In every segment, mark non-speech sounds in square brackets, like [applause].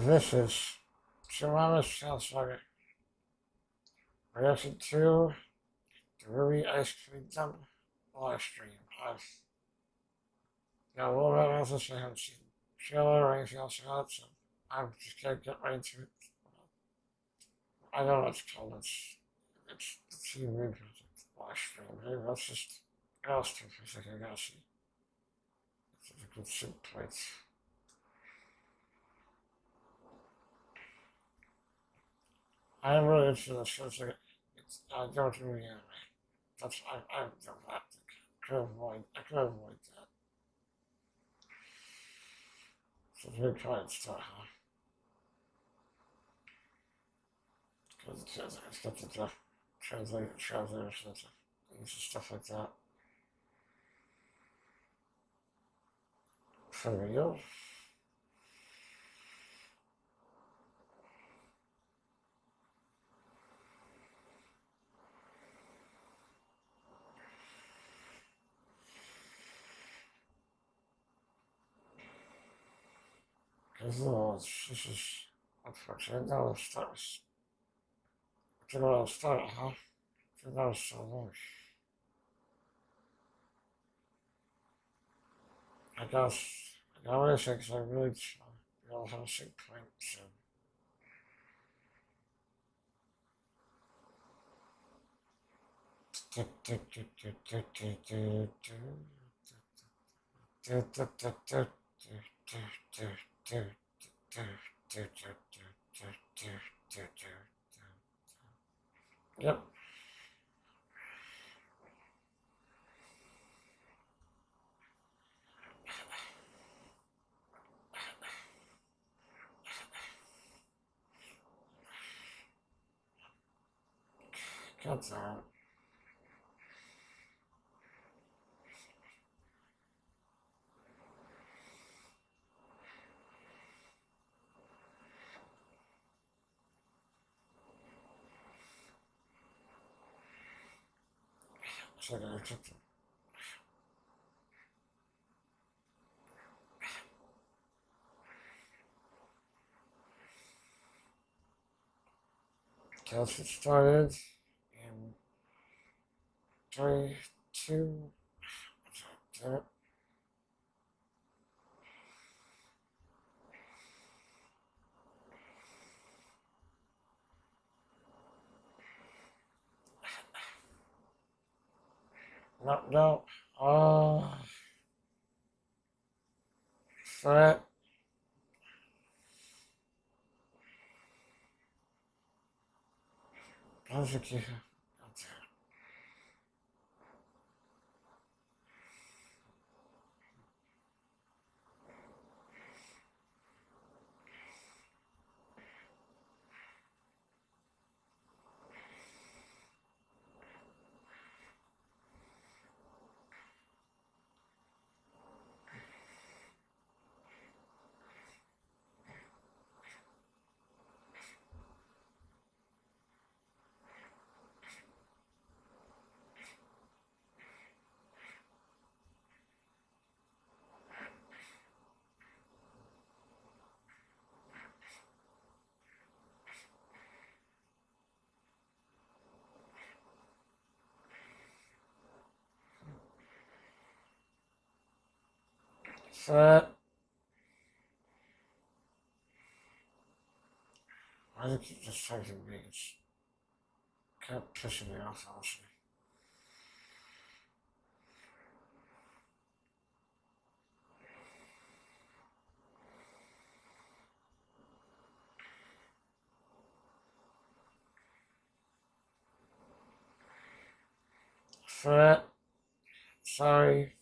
This is Chihuahua Salsa reaction to the Ruby Ice Cream Dump live stream. I've got a little bit to say. I haven't seen trailer or anything else about so I'm just gonna get right into it. I don't know what it's called. It's it's the TV project live stream. Maybe that's just else to for a second. I gotta see. It's a good soup plate. I'm really interested in. It's like it's I go to the anime. Uh, that's I I don't that. I could avoid I could avoid that. So it's very quiet stuff, huh? Because it says it's got the the translate translators and stuff and stuff like that. For real? Was I think I'll start, huh? I think that was so long. I guess I gotta say because I really we Yep. Got that. Get started. In three, two, No, no. Uh, flat. How's it keep? Flat. Why do you keep just? It's kind of pissing me off, honestly. Flat. Sorry.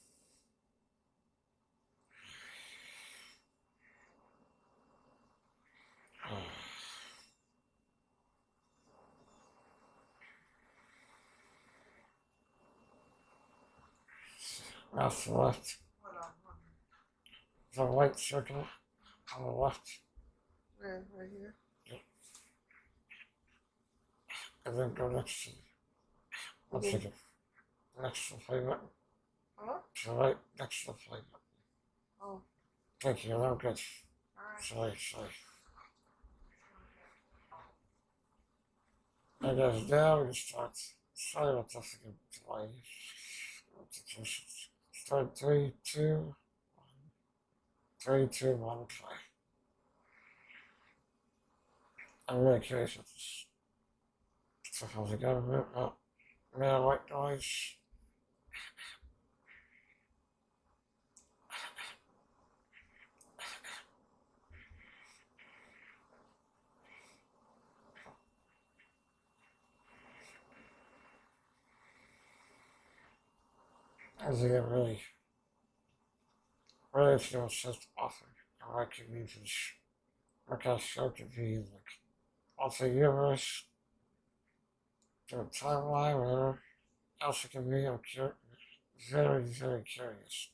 pass left. The white circle on the left. Where, right here? Yep. And then go next to, one Okay. second. Next to the play button, Huh? to the right, next to the play button. Oh, Thank you, I'm good. alright. Sorry, sorry. I guess now we start. Sorry about this again, my. Start three, two, one. Three, two, one, play. I'm really curious what this stuff has a government about male white noise. As I get really, really feels just awesome. I like it means like I show to be like also universe, the timeline, whatever else it can be. I'm cur- very, very curious.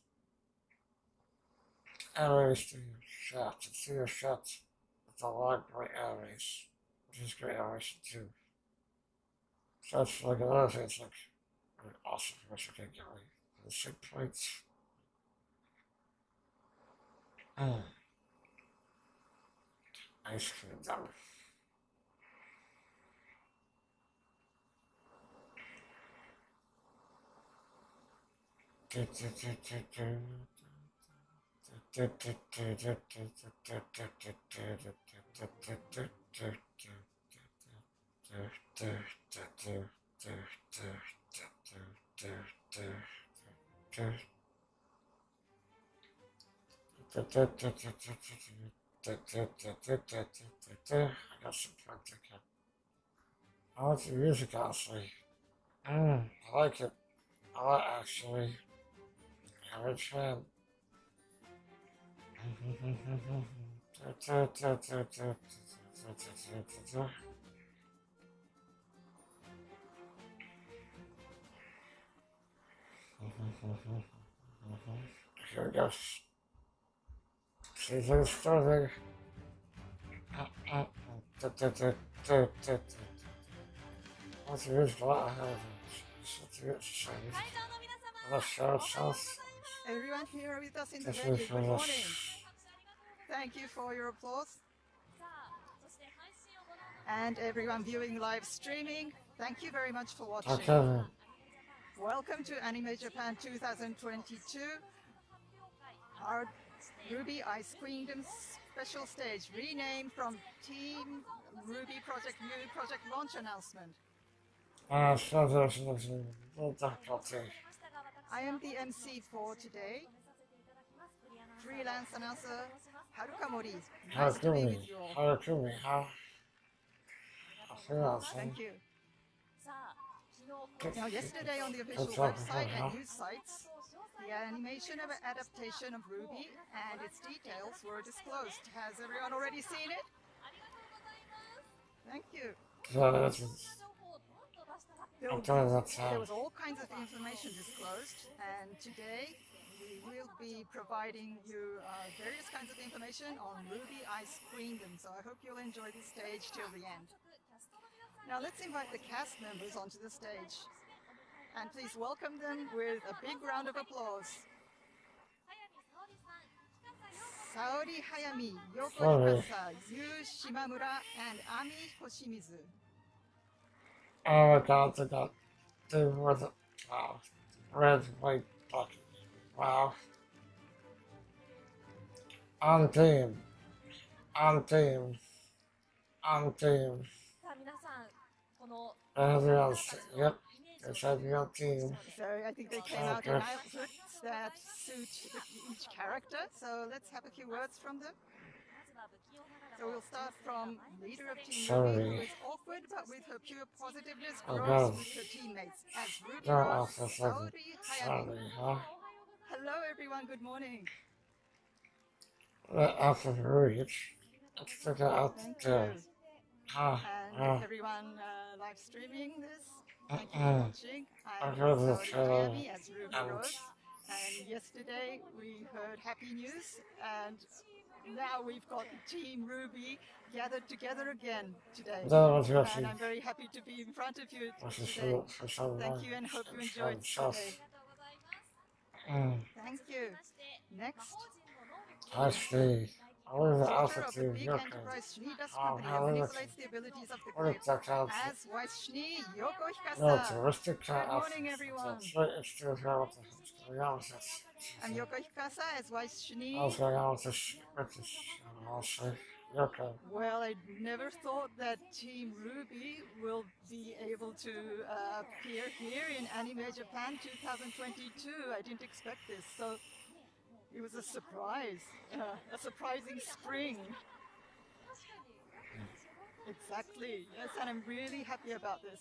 Anyways, to shots, to see your shots with a lot of great animes, which is great animation too. So that's like another thing, it's like really awesome, which I can get like six points. Mm. Ice cream done. [laughs] I got some fun. I like the music actually. Mm, I like it. I like actually. I'm a fan. Everyone here with us in the good morning. Thank you for your applause. And everyone viewing live streaming, thank you very much for watching. Welcome to Anime Japan 2022, our Ruby Ice Queendom special stage, renamed from Team Ruby Project New Project launch announcement. Ah, so there's a. I am the MC for today, freelance announcer Haruka Mori. Nice to be Harakumi. with you now, yesterday on the official website and news sites, the animation of adaptation of Ruby and its details were disclosed. Has everyone already seen it? Thank you. There was, there was all kinds of information disclosed, and today we will be providing you uh, various kinds of information on Ruby Ice Queendom, so I hope you'll enjoy this stage till the end. Now let's invite the cast members onto the stage. And please welcome them with a big round of applause. Saori Hayami, Yoko Hikasa, Yu Shimamura, and Ami Koshimizu. Oh my god, they got two worth of wow. Red white bucket. Wow. On team. On team. On team. Everyone else, yep. Because I. So I think they came oh, out and I put that suit each character. So let's have a few words from them. So we'll start from leader of Team Sorry. who is awkward but with her pure positiveness oh, grows oh, no. with her teammates. As Ruby no, Saori, Sorry, huh? Hello everyone, good morning. Well, after reach, let's figure out the... Ah, and everyone uh, live streaming this Thank you for watching. I'm Robert Javi as Ruby Rose. And yesterday we heard happy news and now we've got Team Ruby gathered together again today. And I'm very happy to be in front of you today. Thank you and hope you enjoyed today. Thank you. Next. However, the Alpha of the the abilities of the as Weiss Schnee Yoko Hikasa. Good morning, everyone. I'm Yoko Hikasa, as Weiss Schnee. Well, I never thought that Team Ruby will be able to uh, appear here in Anime Japan 2022. I didn't expect this. So it was a surprise, uh, a surprising spring. Exactly, yes, and I'm really happy about this.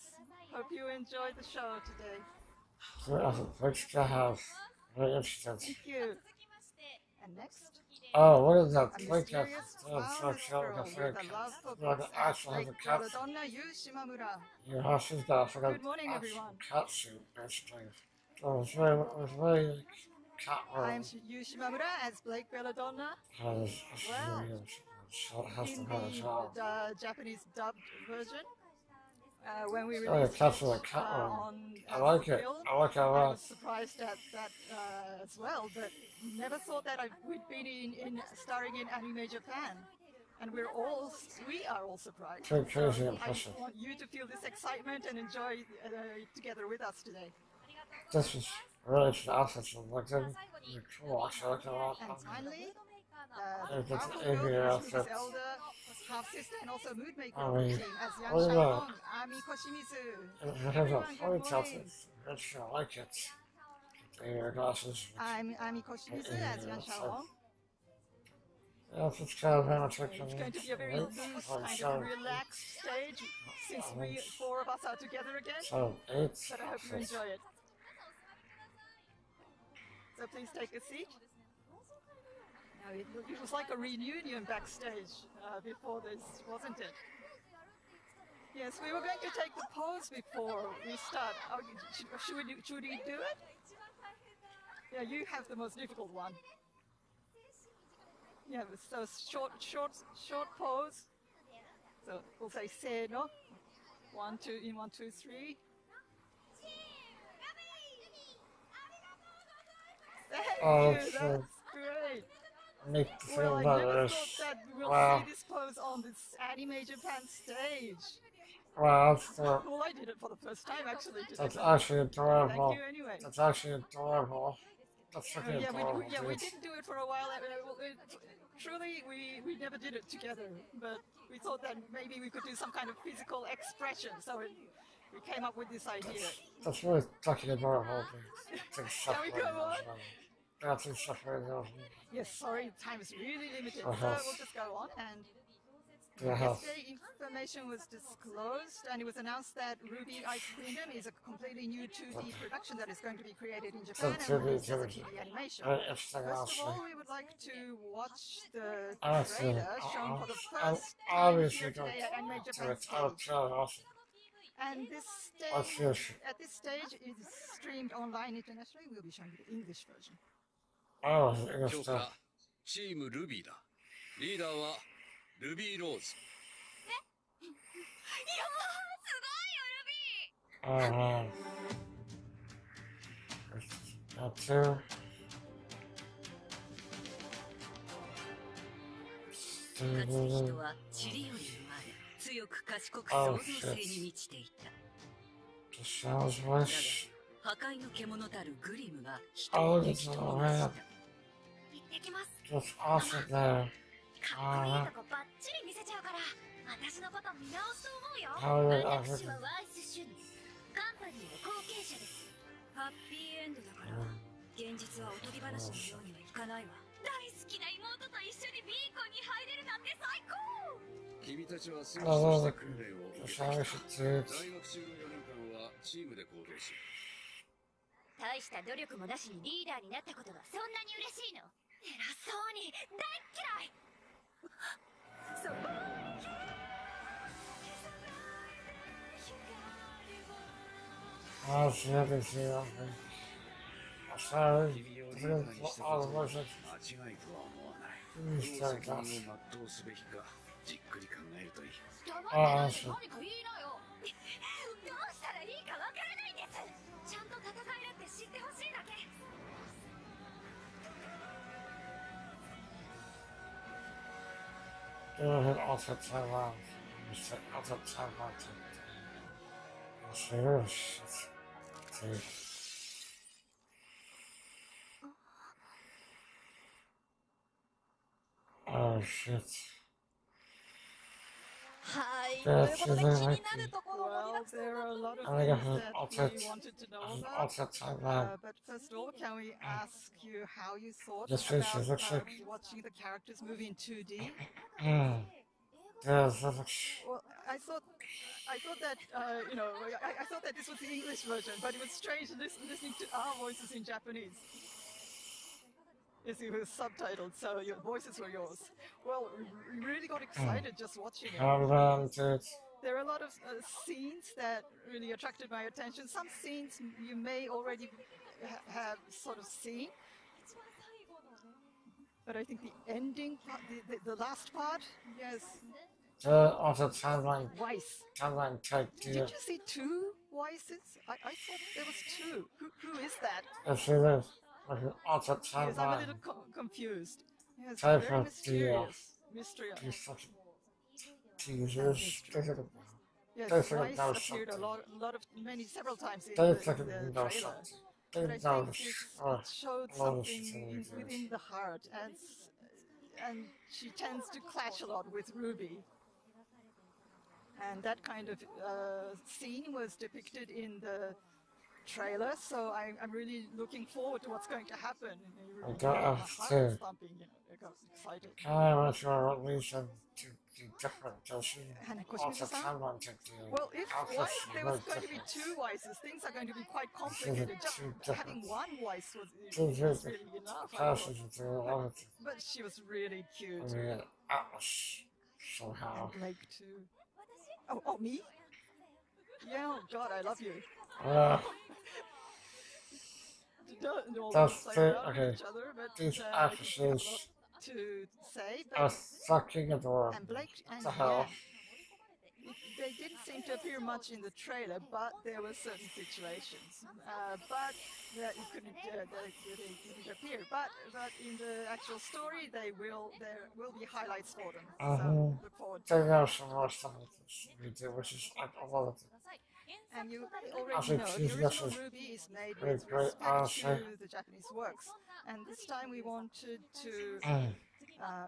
Hope you enjoyed the show today. So, Thanks to have. Very interesting. Thank you. And next, Oh, what is that? a Play Oh, so girl the with fuck. a love for Well, books the like has cat. Yu Shimamura. Your house is got. I forgot. Good morning, actual everyone. Cat suit, basically. So it's very, it's very like, cat I'm Yu Shimamura as Blake Belladonna. Well, in to the uh, Japanese dubbed version. Uh, when we Oh, released the cat's it, uh, on I like it. Film, I like it a I was surprised at that uh, as well, but never thought that I would be in, in starring in Anime Japan. And we're all, we are all surprised. Pretty crazy So. I want you to feel this excitement and enjoy uh, together with us today. This is really just outfits of like them. They're cool. Actually, I like it a lot. And finally, uh, Yeah, that's powerful Avery girl who's his outfit. elder half sister and also mood maker I of the mean, team as Yan what about- Shalom, Ami Koshimizu. It has a Everyone, funny good outfit. morning. Actually, I like it. They wear glasses. I'm Ami Koshimizu as Yang Xiao Long. Yeah, it's kind of very much like It's going to be a very late, loose, like kind so, of relaxed stage since we four of us are together again. so eight. But I hope you outfits. enjoy it. So please take a seat. It, was like a reunion backstage uh, before this, wasn't it? Yes, we were going to take the pose before we start. Oh, should, we do, should we do it? Yeah, you have the most difficult one. Yeah, so short, short, short pose. So we'll say say no. One, two, in one, two, three. Thank Oh, you, that's that's so- great. Make the Well, film I better. never It's, thought that we'll wow. See this pose on this Anime Japan stage. wow, that's, uh, [laughs] Well, I did it for the first time actually that's actually Thank adorable. you anyway. That's actually adorable. That's Uh, freaking yeah, we, adorable. we, yeah, we didn't do it for a while. uh, well, it- truly, we, we never did it together, but we thought that maybe we could do some kind of physical expression. So it, we came up with this idea. That's really fucking adorable. dude. [laughs] Things Can we go on? Well. Yeah, things suffering as well. Yes, sorry, time is really limited, so Uh-huh. we'll just go on. And Yeah, health. yesterday, information was disclosed, and it was announced that Ruby Ice Queendom is a completely new 2D production that is going to be created in Japan and 2D released as a television. TV animation. Very interesting, First of all, we would like to watch the trailer shown for the first time here today at Anime Japan. Stage. And this stage, at this stage, is streamed online internationally. We'll be showing the English version. Oh, it was 強化チームルビーだ。リーダーはルビーローズ。Oh man. Got two. かつて人は塵より生まれ強く賢く創造性に満ちていた。sounds. 破壊の獣たるグリムが人 Oh, を that's 敵と all みなし.た行ってきます。Just awesome there. かっこいいとこバッチリ見せちゃうから、私のこと見直すと思うよ。私はワイス主義。カンパニーの後継者です。ハッピーエンドだから現実はおとぎ話のようにはいかないわ大好きな妹と一緒にビーコンに入れるなんて最高君たちは選手として訓練を受けた.在学中の4年間はチームで行動し大した努力もなしにリーダーになったことがそんなに嬉しいの？偉そうに大嫌い。そあすいませんすいませんあさあ自分をあん間違いとは思わないどう。したらいいどうすべきかじっくり考えるといいあーすいませ Go ahead, also Taiwan. Just take also Taiwan to the serious. See. Oh shit. はい、と Yeah, いうことで she's 気 very になるところ ろ there are a lot of my God, things that I'll we wanted to know about. also Taiwan. Uh, but first of all, can we ask you how you thought This face about um, like- watching the characters move in 2D? Hmm. Yeah. Well, I thought, I thought that uh, you know, I, I thought that this was the English version, but it was strange listen, listening to our voices in Japanese. Yes, it was subtitled, so your voices were yours. Well, we we really got excited just watching it. Calm down, dude. There are a lot of uh, scenes that really attracted my attention. Some scenes you may already ha- have sort of seen, but I think the ending, part, the, the, the last part, yes, Uh, also Taiwan, Weiss. Take Did you see two Weisses? I, I thought there was two. Who, who is that? If it is, also Yes, I'm a little co- confused. Yes, very uh, mysterious. Mystery. You fucking teasers. They. Yes, Weiss know appeared a lot, a lot of, many, several times in the, in the trailer. But I think it, Oh, showed something in, things, yes. within the heart, and and she tends to clash a lot with Ruby. And that kind of uh, scene was depicted in the trailer, so I, I'm really looking forward to what's going to happen. You I got us too. thumping, you know, I got excited. I make sure what least to be different? Does she And of course, also. Sam? Taiwan. Well, if she there was going to be two Weises, things are going to be quite complicated. Just having one Weiss was, Two was really enough. I thought. Passes into the other. But she was really cute. I mean, Atlas somehow. And Blake too. Oh, oh, me? Yeah, oh God, I love you. Uh, Don't all That's that with okay. each other, but these uh, I think we have a lot actresses to say. are fucking adorable. and Blake and the hell? yeah, they didn't seem to appear much in the trailer, but there were certain situations. Uh, but that you couldn't, uh, they, they didn't appear. But but in the actual story, they will. There will be highlights for them. So Mhm. look forward They to. it. know some more stuff we do, which is like a lot of it. And you already know the original Ruby is made with respect to the Japanese works, and this time we wanted to Mm. uh,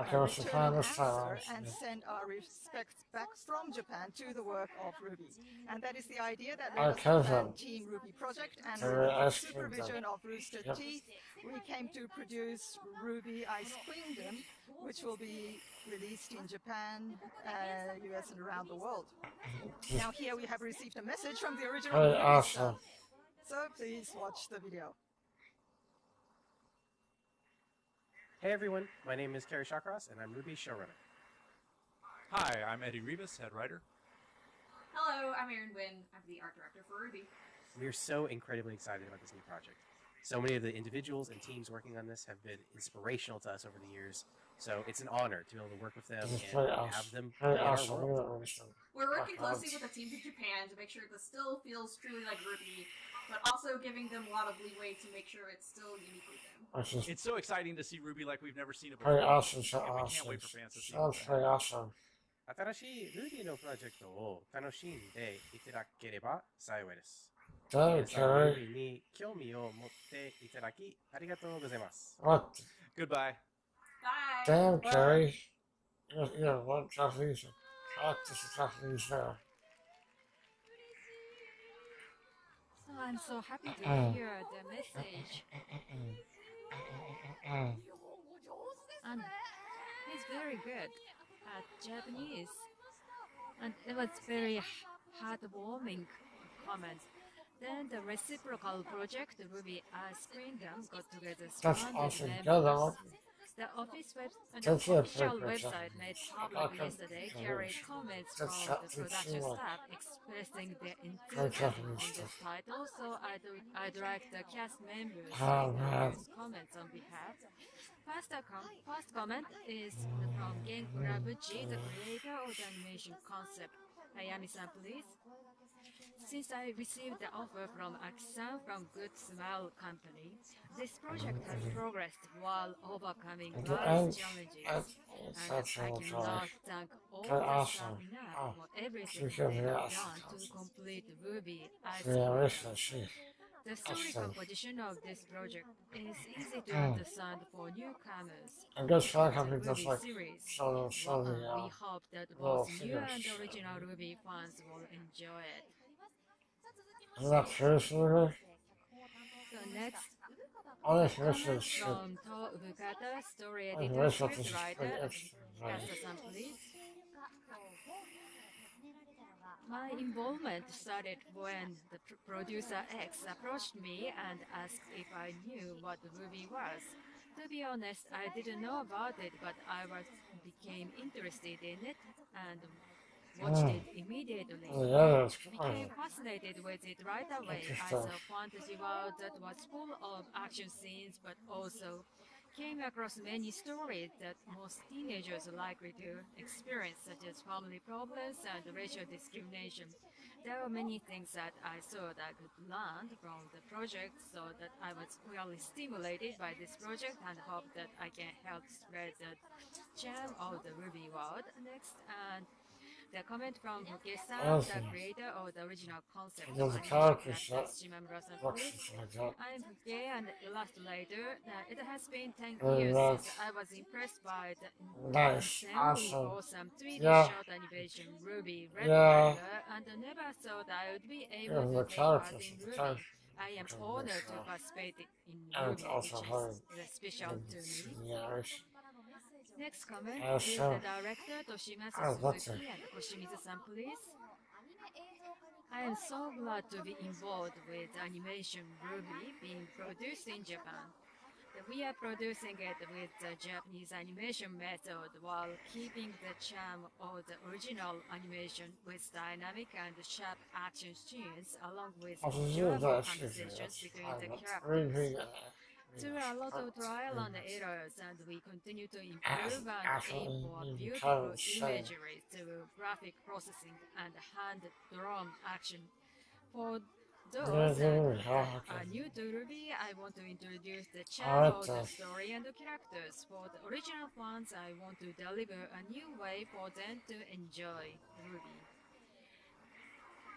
Okay, what's the return plan an this answer and send our respects back from Japan to the work of Ruby. And that is the idea that led us to Team Ruby project and the supervision of Rooster Yep. Teeth, we came to produce Ruby Ice Queendom, which will be released in Japan, uh, US, and around the world. Now here we have received a message from the original Very awesome. So please watch the video. Hey everyone, my name is Kerry Shawcross, and I'm Ruby's showrunner. Hi, I'm Eddie Rivas, head writer. Hello, I'm Erin Wynn. I'm the art director for Ruby. We are so incredibly excited about this new project. So many of the individuals and teams working on this have been inspirational to us over the years. So it's an honor to be able to work with them This and very have them in our awesome. world. Look at that Winston. We're working closely with the teams in Japan to make sure this still feels truly like Ruby, but also giving them a lot of leeway to make sure it's still uniquely them. It's so exciting to see Ruby like we've never seen it before. Hey, Ashton, sh- we can't wait for fans to see it. Ashton. 新しいルーディのプロジェクトを楽しんでいただければ幸いです。Okay. ルーディに興味を持っていただきありがとうございます。What? Goodbye. Bye. Damn, Bye. Kerry. You know, what Japanese? Practice Japanese there. So I'm so happy to Mm. hear the message. And he's very good at Japanese. And it was very heartwarming comment. Then the reciprocal project Ruby Ice Kingdom got together That's awesome. members. Yeah, that one. The office web, uh, the official website made public yesterday carried comments from the production staff expressing their enthusiasm on this stuff. title. So I'd, I'd like the cast members Oh, to comments on behalf. First, com- first comment is from Gen Urobuchi, the creator of the animation concept. Hayami-san, please. Since I received the offer from Aksan from Good Smile Company, this project has progressed while overcoming various challenges. and I cannot thank all the staff enough for everything they have done to complete Ruby Ice Yeah, Cream. listen, she. The story composition of this project is easy to Mm. understand for newcomers. And Good Smile The Company does Ruby like series. show, show Well, the uh, we hope that both new and original Ruby fans will enjoy it. Isn't that seriously? Ruby? So next All this comment listen shit. from Tow Ubukata, story I editor, wish that this is pretty. Right. My involvement started when the pr- producer X approached me and asked if I knew what the movie was. To be honest, I didn't know about it, but I was became interested in it and watched Mm. it immediately. Oh, yeah, Became fascinated with it right away. I Interesting. saw fantasy world that was full of action scenes, but also came across many stories that most teenagers are likely to experience, such as family problems and racial discrimination. There were many things that I saw that I could learn from the project, so that I was really stimulated by this project and hope that I can help spread the charm of the Ruby world. Next, and the comment from huke-san, the creator of the original concept. And there's a animation character characters, set. Shimamura-san, Looks please. like that. I'm huke and illustrator. Uh, it has been 10 Very years since I was impressed by the Nice, awesome. awesome 3D Yeah. short animation Ruby Red Yeah. And I never thought I would be able to take part in Ruby. I am honored to participate in Ruby, which is special to me. Next comment Uh, is so- the director Toshimasa Oh, Suzuki and Koshimizu-san, please. I am so glad to be involved with animation Ruby being produced in Japan. We are producing it with the Japanese animation method while keeping the charm of the original animation with dynamic and sharp action scenes along with you enjoyable conversations between the characters. Uh, Through a lot of trial and errors, and we continue to improve and aim for beautiful imagery through graphic processing and hand-drawn action. For those that are new to Ruby, I want to introduce the charm of the story and the characters. For the original fans, I want to deliver a new way for them to enjoy Ruby.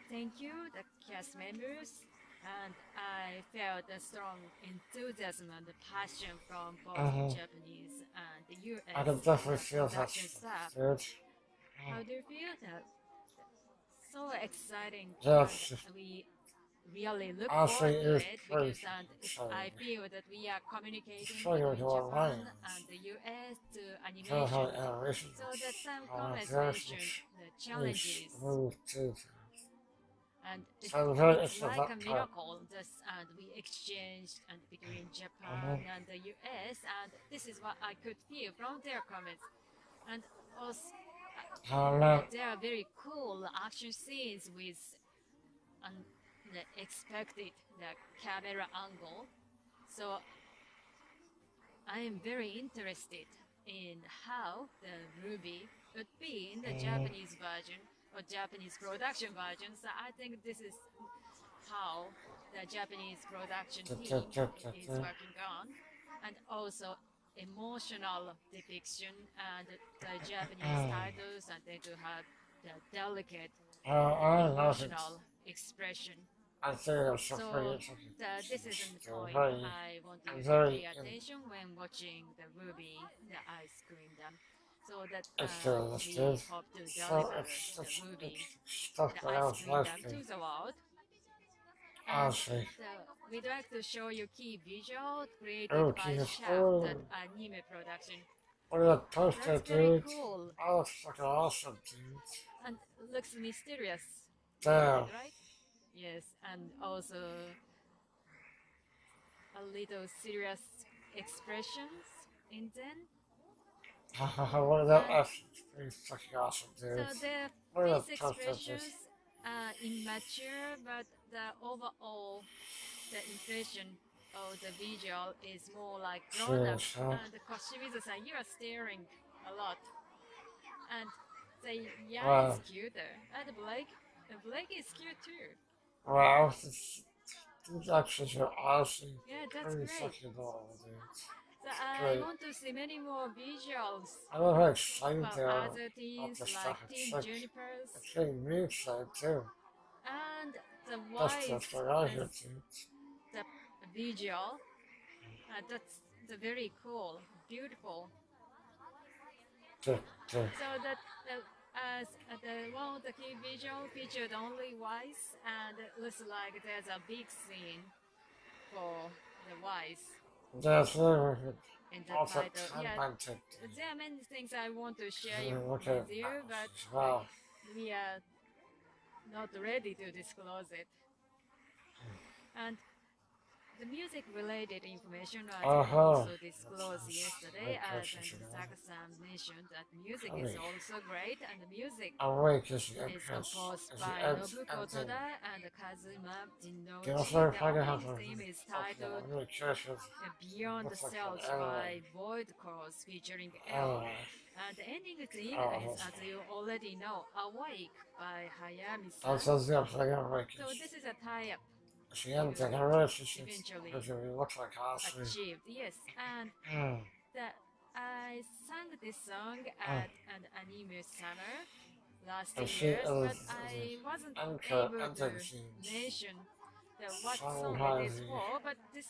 Thank you, the cast members, and I felt a strong enthusiasm and passion from both Mhm. Japanese and the US I can definitely feel that, dude. How do you feel that? So exciting. Yes. We really look forward to it because and exciting. I feel that we are communicating between. Japan and the US to animation. So that some mentioned the challenges and it, So very- it's it's like a part. miracle this and we exchanged and between Japan Mhm. and the US and this is what I could feel from their comments and also how there are very cool action scenes with an the expected the camera angle so I am very interested in how the Ruby would be in the Mhm. Japanese version or Japanese production version. So I think this is how the Japanese production team is working on, and also emotional depiction and the Japanese [clears throat] titles, and they do have the delicate uh, know emotional expression. I think it's so So pretty interesting. the, this is the point very- I want you to pay attention when watching the Ruby, the ice cream dam. So that uh, uh, we hope to So deliver it's, the it's, Ruby, it's stuff the that ice cream to the world. And. So we'd like to show you key visuals created Oh, by Jesus. Shaft, that anime production. Look at that poster, That's dude. cool Oh, it's fucking awesome, dude. and looks mysterious. Damn. Right? Yes, and also a little serious expressions in them. Look at that. That's pretty fucking awesome, dude. So the face expressions are immature, but the overall the impression of the visual is more like grown up. Yes, huh? And Koshimizu-san, you are staring a lot, and the young Wow. is cuter. And Blake, Blake is cute too. Wow, these actions are honestly Yeah, that's pretty great. fucking adorable, dude. So I want to see many more visuals I love how excited from other teams like Team like, Junipers it's getting me excited too. and the That's Weiss what's going on too. the visual. Uh, that's the very cool, beautiful. So that the, as uh, the one of the key visual featured only Weiss, and it looks like there's a big scene for the Weiss That's really good. in the. Yeah, there are many things I want to share you- okay. with you, but Wow. we are not ready to disclose it. And the music related information I Uh-huh. also disclosed yesterday as question, and Siobhan. Saka-san mentioned that music is also great and the music is composed by Nobuko. Toda and Kazuma Jinnouchi. Can you also The find out how to opening theme is titled I'm really curious if uh, Beyond the Cells by Void Cross featuring Oh, L. And the ending theme Oh, is, as you already know, Awake by Hayami that says the upside down awake. So this is a tie-up It's the end thing. I really appreciate it. eventually Because it looks like honestly. achieved. Yes, and Mm. the, I sang this song at an anime summer last year, uh, but uh, I wasn't Anchor- able Anchor to mention the what Song it is for. But this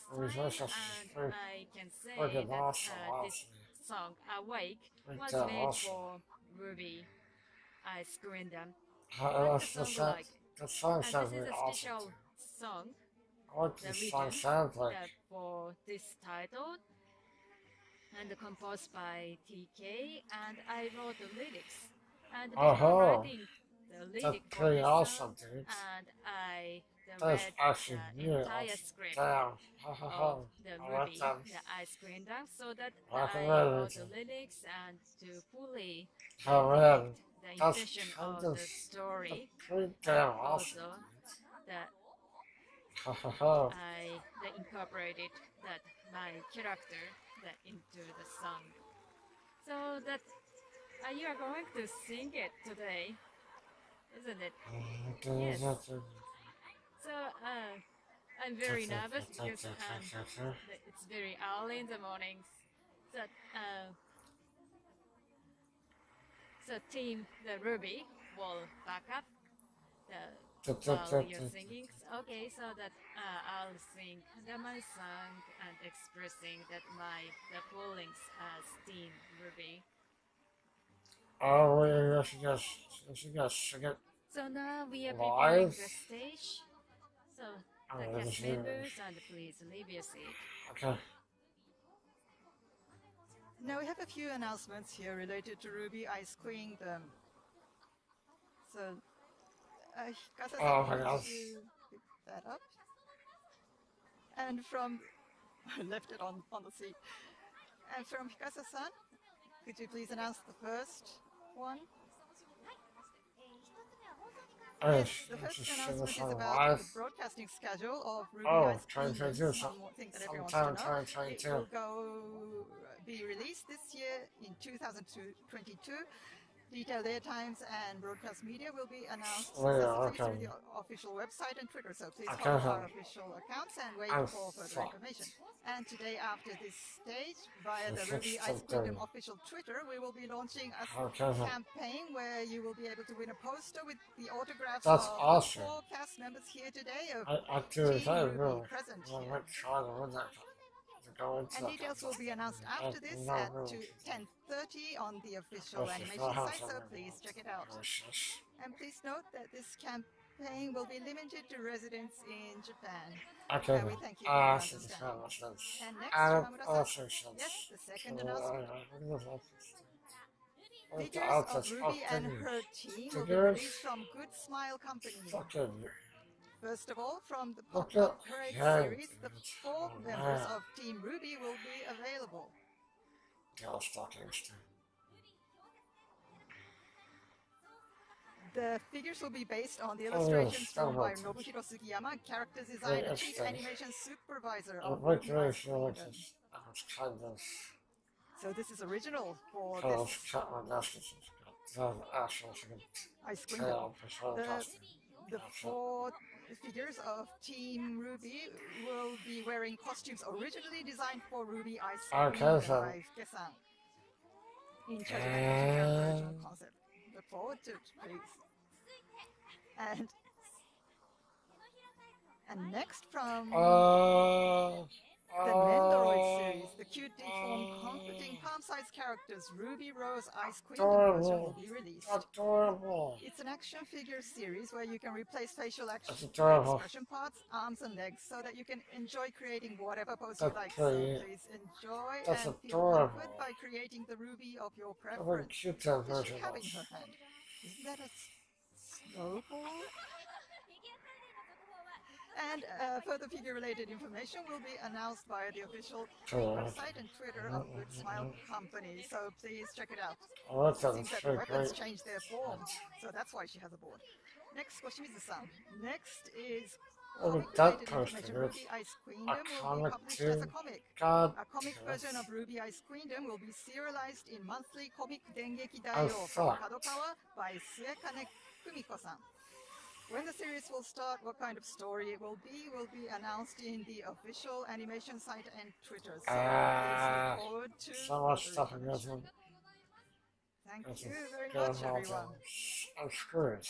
time, and I can say that uh, this song "Awake" was made for Ruby. I screened them. What the song like? The song And this is a special. Song What the the song sounds like. for this title and composed by TK and I wrote the lyrics and Oh-ho. Uh-huh. writing the That's lyric for pretty awesome, song, dude. and I That's actually the really entire script Damn. Of [laughs] the movie that. that I screened out so that I like I the wrote the lyrics and to fully the That's intention of the story Pretty damn awesome. also that Ha ha ha. I incorporated that my character that into the song. So that uh, you are going to sing it today, isn't it? Yes. So uh, I'm very nervous because um, it's very early in the morning. So uh, so team the Ruby will back up the while you're singing. Okay, so that uh, I'll sing the, my song and expressing that my the feelings as Team Ruby. Oh, wait, I should just, I should just. So now we are preparing Live? the stage. So Oh, the this cast is members and please leave your seat. Okay. Now we have a few announcements here related to Ruby Ice Queendom. So, uh, Hikasa-san, Oh, my pick that up? And from, [laughs] I left it on, on the seat. And from Hikasa-san, could you please announce the first one? Oh, Yes, the first announcement is about live. the broadcasting schedule of Ruby Oh, Ice trying to Kingdom. do some- One more that everyone wants to sometime know. trying It will go be released this year in 2022. Detailed airtimes and broadcast media will be announced Oh, yeah, okay. through the official website and Twitter. So please follow our official accounts and wait I'm for further fucked. information. And today, after this stage, via the Ruby Ice Queendom official Twitter, we will be launching a Okay, campaign where you will be able to win a poster with the autographs That's of awesome. four cast members here today of I, I do it, Team I really. present I here. to win that. To go into And details will be announced [laughs] after this at 10.30 on the official animation site, so please check it out. And please note that this campaign will be limited to residents in Japan. Okay. Uh, we thank you for your so this understanding. And next, And Yamamura-san. also. Yes, the second announcement. I- I think it's also- What the Figures of Ruby and her team will be released from Good Smile Company. First of all, from the Pop Up Parade yeah, series, the four Oh, members of Team Ruby will be available. girl stockings too. The figures will be based on the Oh, illustrations yes, drawn by Nobuhiro Sugiyama, character designer, chief animation supervisor oh, of might Ruby really Ice feel like Kingdom. it's, I was kind of So this is original for kind this cut my desk. It's got the actual fucking Ice Queendom. tail for so The costume. the four figures of Team Ruby will be wearing costumes originally designed for Ruby Ice so- by Gesan. In charge of the original And- concept. Look forward to it, please. And and next from Uh, the Nendoroid oh. series, the cute deformed comforting oh. palm-sized characters Ruby Rose Ice Queen version will be released. Adorable. It's an action figure series where you can replace facial action That's adorable. expression parts, arms and legs, so that you can enjoy creating whatever pose you like. So please enjoy That's and feel adorable. comfort by creating the Ruby of your How preference. cute that What does she version have in was. her hand? Isn't that a s- snowball? And uh, further figure-related information will be announced via the official Cool. website and Twitter of Good Smile Company. So please check it out. Oh, that It sounds seems that great. change their form, so that's why she has a board. Next, Koshimizu-san. Next is Oh, comic that information. is RWBY Ice Queendom a will be comic published as a comic. God A comic yes. version of RWBY Ice Queendom will be serialized in monthly comic Dengeki Oh, Daio from. Kadokawa by Suekane Kumiko-san. When the series will start, what kind of story it will be, will be announced in the official animation site and Twitter. So please look forward to so much stuff in this one. Thank This you very much, everyone. to- I'm screwed.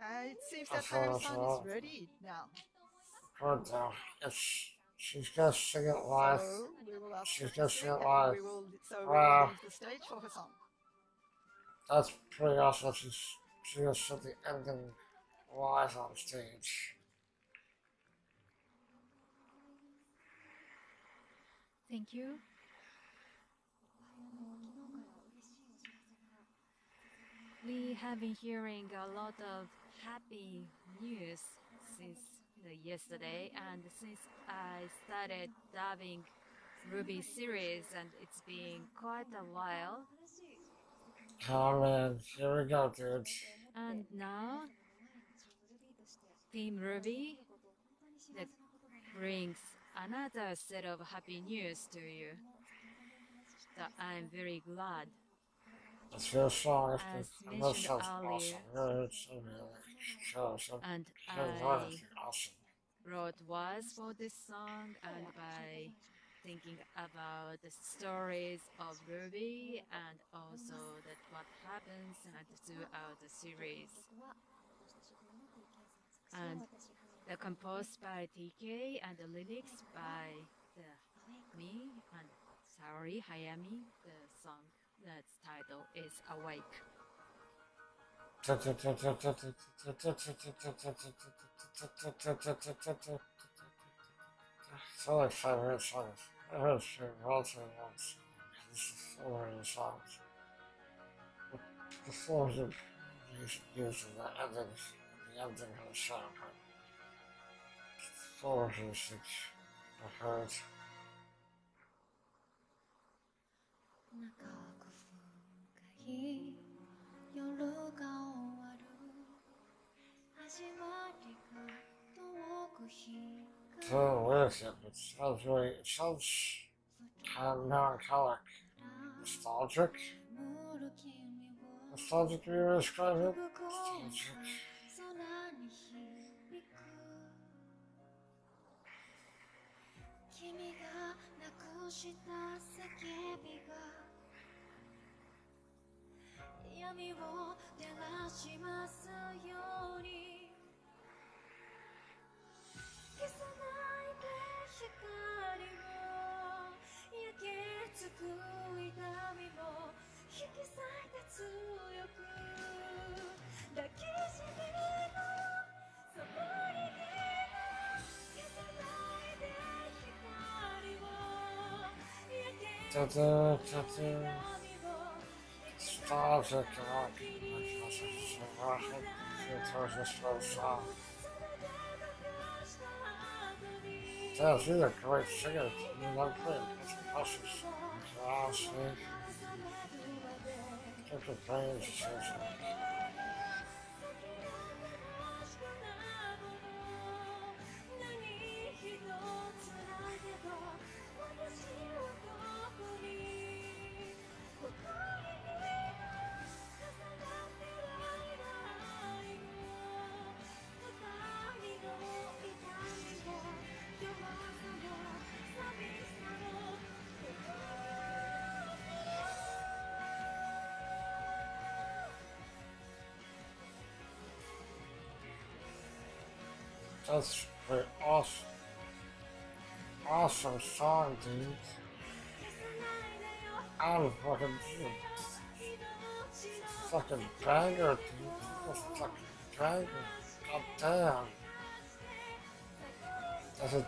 Uh, it seems that Haru-san is ready now. Good now. It's she's gonna sing it live. So we will ask She's her to gonna sing it live. We will, so we Wow. will leave the stage for her song. That's pretty awesome. She's she gonna sing the ending live on stage. Thank you. We have been hearing a lot of happy news since yesterday, and since I started dubbing RWBY series, and it's been quite a while. Oh man, here we go, dude. And now, Team RWBY that brings another set of happy news to you. So I'm very glad. Your song. It's As mentioned earlier, awesome. Really, it's so really so so. And I wrote words for this song and by thinking about the stories of RWBY and also that what happens throughout the series. And the composed by TK and the lyrics by the me and Saori Hayami. The song that's title is Awake. It's only five minute songs. I heard it relatively once. This is four minute songs. The, floors are used, used in the endings, ending her childhood. Four reasons it sounds really, it sounds kind of melancholic, nostalgic. Nostalgic, do you describe it? Nostalgic. 空に響く君がなくした叫びが闇を照らしますように。消さないで光を焼けつく痛みも引き裂いて強く she's a great singer. You love playing. It's impressive. Honestly, keep the brains, seriously.「That's pretty awesome. Awesome song, dude. I'm fucking fucking banger, dude. Fucking banger. God damn. That's a.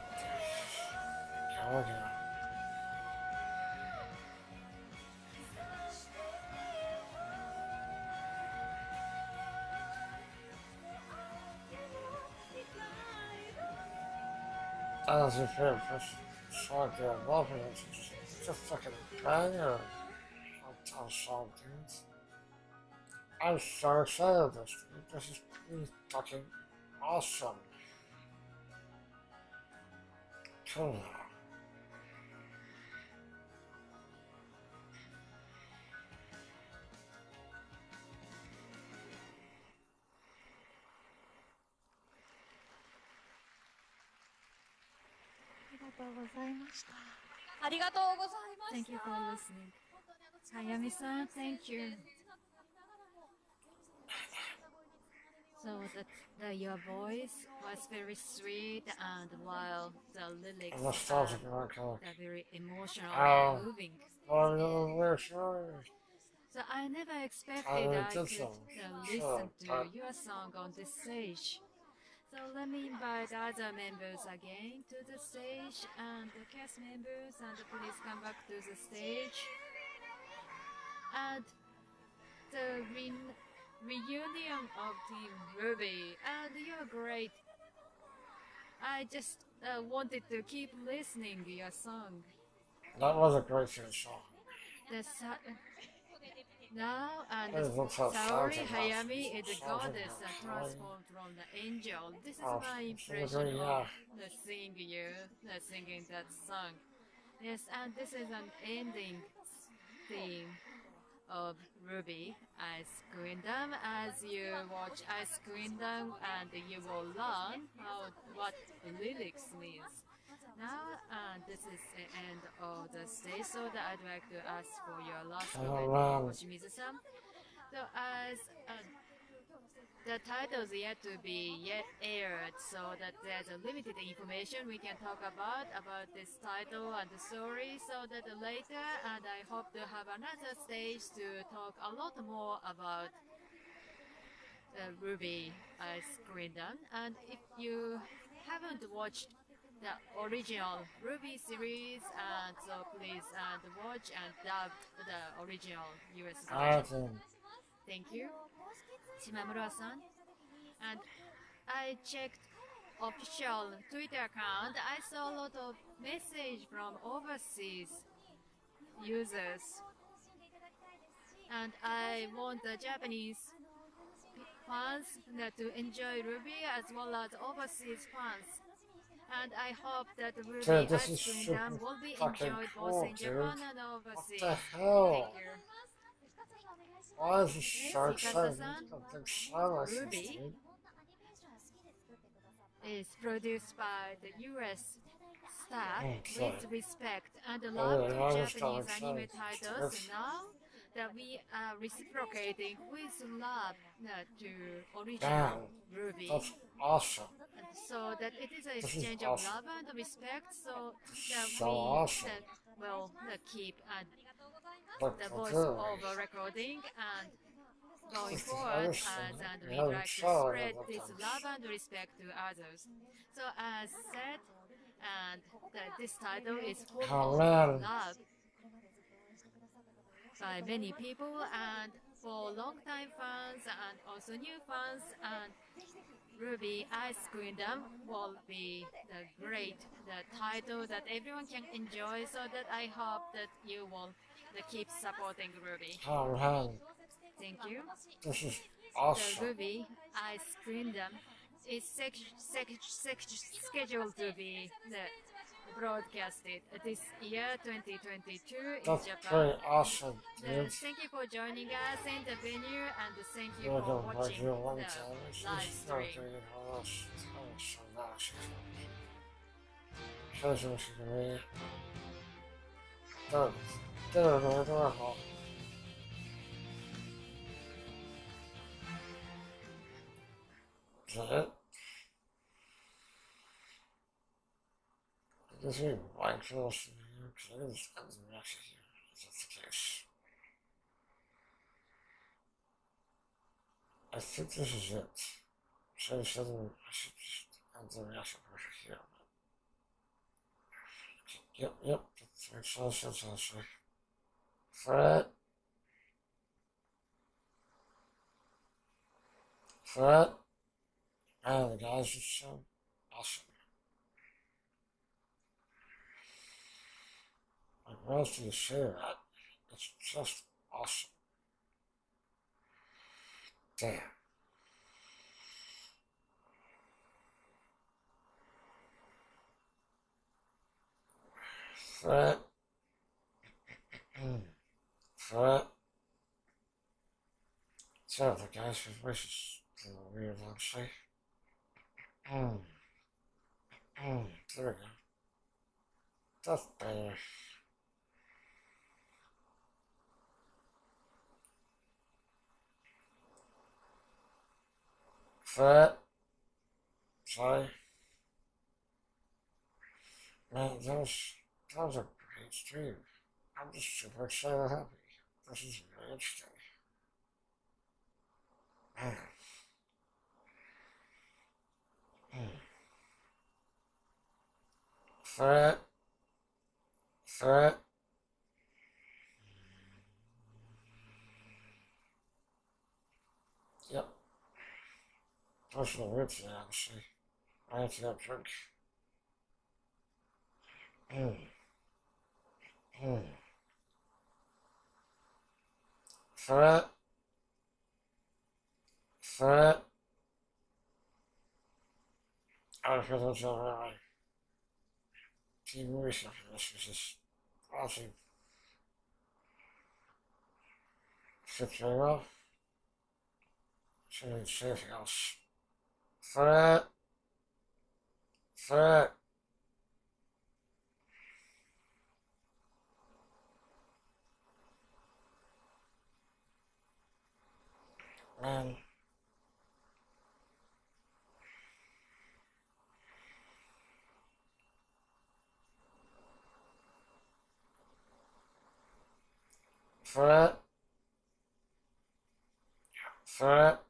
it. That was your favorite person. Song love it. It's just, it's a fucking banger. Uptown song, dude. I'm so excited this. This is really fucking awesome. Cool. Thank you for listening. Hayami-san, thank you. So that, that your voice was very sweet and while the lyrics I'm are, nostalgic about Coke. are very emotional Oh. and moving. Oh, no, we're sorry. So I never expected I I, could so. uh, Sure, listen to but- your song on this stage. So let me invite other members again to the stage and the cast members and the please come back to the stage. And the re- reunion of Team RWBY and you're great. I just uh, wanted to keep listening your song. That was a great song. The now and Hey, what's up, Saori? Hayami is the goddess Hayami. transformed from the angel. This is Oh, my impression of the singing you, the singing that song. Yes, and this is an ending theme of RWBY Ice Queendom. As you watch Ice Queendom, and you will learn how what the lyrics means. Now, uh, this is the end of the stage, so that I'd like to ask for your last comment. Koshimizu-san. So, as uh, the titles yet to be yet aired, so that there's a limited information we can talk about about this title and the story, so that later, and I hope to have another stage to talk a lot more about uh, RWBY Ice Queendom. And if you haven't watched the original RWBY series, and so please uh, and watch and dub the original US version. think. Thank you, Shimamura-san. And I checked official Twitter account. I saw a lot of message from overseas users, and I want the Japanese fans to enjoy RWBY as well as overseas fans. And I hope that RWBY Dude, this is Queendom will be enjoyed cool, both in dude. Japan and overseas. the hell? Thank you. Why is this so Yes, exciting? Hikasa-san. I think silence is RWBY is produced by the US staff Oh, sorry. with respect and Oh, love yeah, to Japanese anime titles. Now that we are reciprocating with love uh, to original Damn, RWBY. that's awesome. And so that it is an This is exchange of love and respect so that So we awesome. that will uh, keep and But the voice over recording and going forward awesome. as and we Yeah, like to spread this love and respect to others. So as said, and that this title is full of love by many people and for long-time fans and also new fans and RWBY Ice Queendom will be the great the title that everyone can enjoy so that I hope that you will uh, keep supporting RWBY. Man, Thank you. this is The. RWBY Ice Queendom is sec- sec- sec- scheduled to be the broadcasted this year 2022 in That's Japan. pretty awesome, Uh, dude. thank you for joining us in the venue and thank you You're for watching the live stream. doing all this. Oh, so nice. Pleasure to me. Done. Done. Done. Done. Is that it? this is blank for us here because I just got the reaction here. If that's the case. I think this is it. So I said I should just add the reaction pressure here. Yep, yep, that makes all sense actually. Fred. Fred. Man, the guys are so awesome. Do you say that? It's just awesome. Damn. Fred. Fred. So the guys with wishes to the weird actually. Mm. Mm. There we go. That's better. Fred. Sorry. Man, that was, that was a great stream. I'm just super excited happy. This is really interesting. Man. Hmm. Fred. Fred. Yep. That's the thing, actually. I have to have a drink. Mm. Mm. Fred. Fred. I feel that's all right. Team Research, this is just awesome. Fits very well. So I need to say anything else. Fred. Fred. Man. Fred.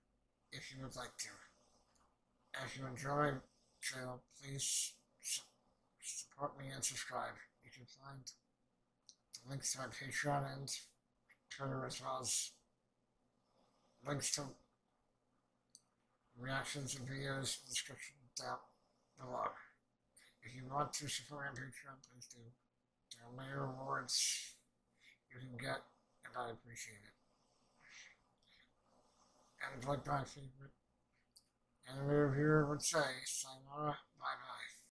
if you would like to. If you enjoy the channel, please su- support me and subscribe. You can find the links to my Patreon and Twitter as well as links to reactions and videos in the description down below. If you want to support me on Patreon, please do. There are many rewards you can get, and I appreciate it. And like my favorite anime reviewer would say, sayonara, bye bye.